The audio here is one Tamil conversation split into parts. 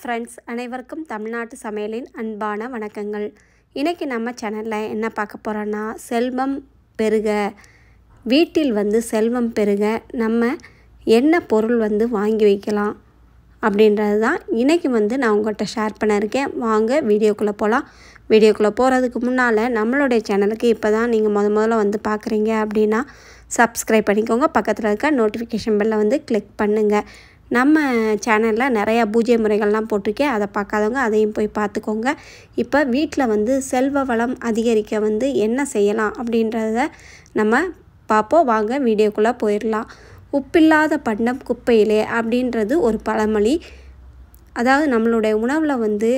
ஃப்ரெண்ட்ஸ் அனைவருக்கும் தமிழ்நாட்டு சமையலின் அன்பான வணக்கங்கள். இன்றைக்கி நம்ம சேனலில் என்ன பார்க்க போகிறோன்னா செல்வம் பெருக. வீட்டில் வந்து செல்வம் பெருக நம்ம என்ன பொருள் வந்து வாங்கி வைக்கலாம் அப்படின்றது தான் இன்றைக்கி வந்து நான் உங்கள்கிட்ட ஷேர் பண்ணியிருக்கேன் வாங்க வீடியோக்குள்ளே போகலாம் வீடியோக்குள்ளே போகிறதுக்கு முன்னால் நம்மளுடைய சேனலுக்கு இப்போ தான் நீங்கள் முத முதல்ல வந்து பார்க்குறீங்க அப்படின்னா சப்ஸ்கிரைப் பண்ணிக்கோங்க. பக்கத்தில் இருக்க நோட்டிஃபிகேஷன் பெல்லை வந்து கிளிக் பண்ணுங்கள் நம்ம சேனலில் நிறையா பூஜை முறைகள்லாம் போட்டிருக்கேன். அதை பார்க்காதவங்க அதையும் போய் பார்த்துக்கோங்க. இப்போ வீட்டில் வந்து செல்வ வளம் அதிகரிக்க வந்து என்ன செய்யலாம் அப்படின்றத நம்ம பார்ப்போம். வாங்க வீடியோக்குள்ளே போயிடலாம். உப்பில்லாத பண்டம் குப்பையிலே அப்படின்றது ஒரு பழமொழி. அதாவது நம்மளுடைய உணவில் வந்து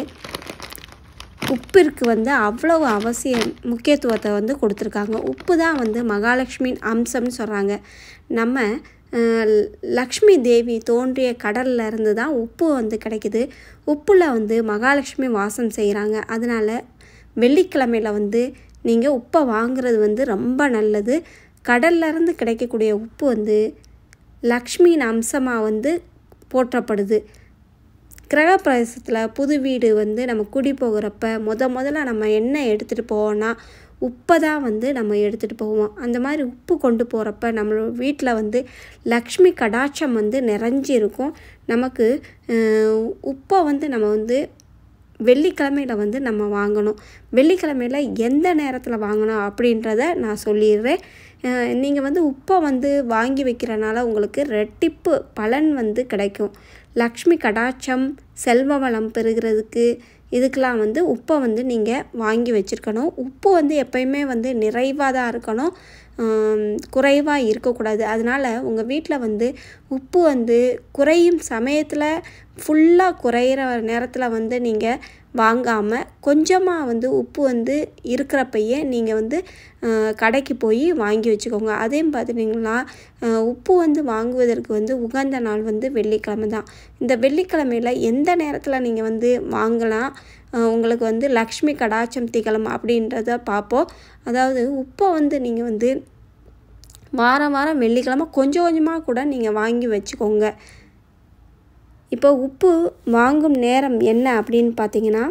உப்பிற்கு வந்து அவ்வளவு அவசியம் முக்கியத்துவத்தை வந்து கொடுத்துருக்காங்க. உப்பு தான் வந்து மகாலட்சுமியின் அம்சம்னு சொல்கிறாங்க நம்ம லக்ஷ்மி தேவி தோன்றிய கடலில் இருந்து தான் உப்பு வந்து கிடைக்குது. உப்பில் வந்து மகாலட்சுமி வாசம் செய்கிறாங்க அதனால் வெள்ளிக்கிழமையில் வந்து நீங்கள் உப்பை வாங்குறது வந்து ரொம்ப நல்லது. கடல்ல இருந்து கிடைக்கக்கூடிய உப்பு வந்து லக்ஷ்மியின் அம்சமாக வந்து போற்றப்படுது. கிரகப்பிரவேசத்தில் புது வீடு வந்து நம்ம குடி போகிறப்ப முத முதல்ல நம்ம என்ன எடுத்துகிட்டு போவோன்னா உப்பை தான் வந்து நம்ம எடுத்துகிட்டு போவோம். அந்த மாதிரி உப்பு கொண்டு போகிறப்ப நம்மளோட வீட்டில் வந்து லக்ஷ்மி கடாட்சம் வந்து நிறைஞ்சிருக்கும். நமக்கு உப்பை வந்து நம்ம வந்து வெள்ளிக்கிழமையில் வந்து நம்ம வாங்கணும். வெள்ளிக்கிழமையில் எந்த நேரத்தில் வாங்கணும் அப்படின்றத நான் சொல்லிடுறேன். நீங்கள் வந்து உப்பை வந்து வாங்கி வைக்கிறனால உங்களுக்கு ரெட்டிப்பு பலன் வந்து கிடைக்கும். லக்ஷ்மி கடாட்சம் செல்வ வளம் பெறுகிறதுக்கு இதுக்கெலாம் வந்து உப்பை வந்து நீங்கள் வாங்கி வச்சுருக்கணும். உப்பு வந்து எப்பயுமே வந்து நிறைவாக தான் இருக்கணும். குறைவாக இருக்கக்கூடாது. அதனால் உங்கள் வீட்டில் வந்து உப்பு வந்து குறையும் சமயத்தில் ஃபுல்லாக குறையிற நேரத்தில் வந்து நீங்கள் வாங்காமல் கொஞ்சமாக வந்து உப்பு வந்து இருக்கிறப்பையே நீங்கள் வந்து கடைக்கு போய் வாங்கி வச்சுக்கோங்க. அதையும் பார்த்துட்டிங்கன்னா உப்பு வந்து வாங்குவதற்கு வந்து உகந்த நாள் வந்து வெள்ளிக்கிழமை தான். இந்த வெள்ளிக்கிழமையில் எந்த நேரத்தில் நீங்கள் வந்து வாங்கலாம் உங்களுக்கு வந்து லக்ஷ்மி கடாட்சம் திகழும் அப்படின்றத பார்ப்போம் அதாவது உப்பை வந்து நீங்கள் வந்து வாரம் வாரம் வெள்ளிக்கிழமை கொஞ்சம் கொஞ்சமாக கூட நீங்கள் வாங்கி வச்சுக்கோங்க. இப்போ உப்பு வாங்கும் நேரம் என்ன அப்படின்னு பார்த்தீங்கன்னா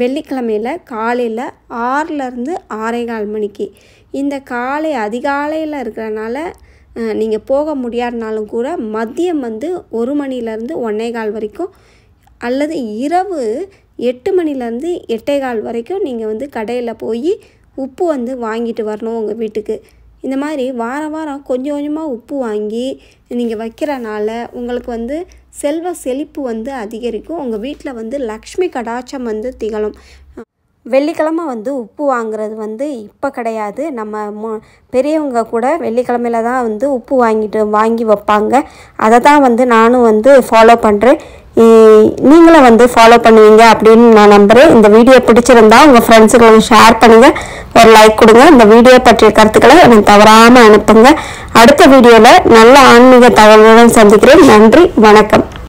வெள்ளிக்கிழமையில் காலையில் ஆறுலேருந்து ஆறேகால் மணிக்கு. இந்த காலை அதிகாலையில் இருக்கிறனால நீங்கள் போக முடியாதனாலும் கூட மதியம் வந்து ஒரு மணிலேருந்து ஒன்றே கால் வரைக்கும் அல்லது இரவு எட்டு மணிலேருந்து எட்டே கால் வரைக்கும் நீங்கள் வந்து கடையில் போய் உப்பு வந்து வாங்கிட்டு வரணும் உங்கள் வீட்டுக்கு. இந்த மாதிரி வாரம் வாரம் கொஞ்சம் கொஞ்சமாக உப்பு வாங்கி நீங்கள் வைக்கிறனால உங்களுக்கு வந்து செல்வ செழிப்பு வந்து அதிகரிக்கும். உங்கள் வீட்டில் வந்து லக்ஷ்மி கடாட்சம் வந்து திகழும். வெள்ளிக்கிழமை வந்து உப்பு வாங்குறது வந்து இப்போ கிடையாது. நம்ம மு பெரியவங்க கூட வெள்ளிக்கிழமையில தான் வந்து உப்பு வாங்கிட்டு வாங்கி வைப்பாங்க. அதை தான் வந்து நானும் வந்து ஃபாலோ பண்ணுறேன் நீங்களும் வந்து ஃபாலோ பண்ணுவீங்க அப்படின்னு நான் நம்புகிறேன் இந்த வீடியோ பிடிச்சிருந்தா உங்கள் ஃப்ரெண்ட்ஸுங்களுக்கு ஷேர் பண்ணுங்கள் ஒரு லைக் கொடுங்க. இந்த வீடியோ பற்றிய கருத்துக்களை எனக்கு தவறாமல் அனுப்புங்க. அடுத்த வீடியோவில் நல்ல ஆன்மீக தகவலுடன் சந்திக்கிறேன். நன்றி வணக்கம்.